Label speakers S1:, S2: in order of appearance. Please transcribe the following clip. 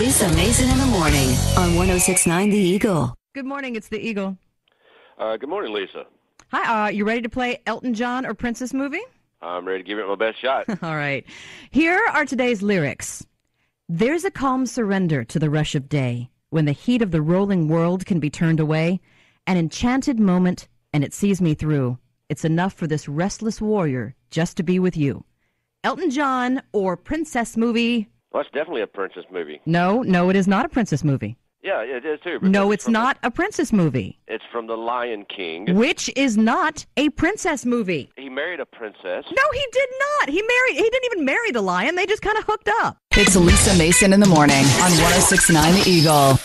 S1: Lisa Mason in the morning on 1069 The Eagle.
S2: Good morning. It's the Eagle.
S3: Uh, good morning, Lisa.
S2: Hi. Uh, you ready to play Elton John or Princess movie?
S3: I'm ready to give it my best shot.
S2: All right. Here are today's lyrics. There's a calm surrender to the rush of day when the heat of the rolling world can be turned away. An enchanted moment, and it sees me through. It's enough for this restless warrior just to be with you. Elton John or Princess movie?
S3: Well, it's definitely a princess movie.
S2: No, no, it is not a princess movie.
S3: Yeah, it is too.
S2: No, it's
S3: from the-
S2: not a princess movie,
S3: it's from The Lion King.
S2: which is not a princess movie.
S3: He married a princess.
S2: No, he did not. He married. He didn't even marry the lion. They just kind of hooked up.
S1: It's Lisa Mason in the morning on 1069 The Eagle.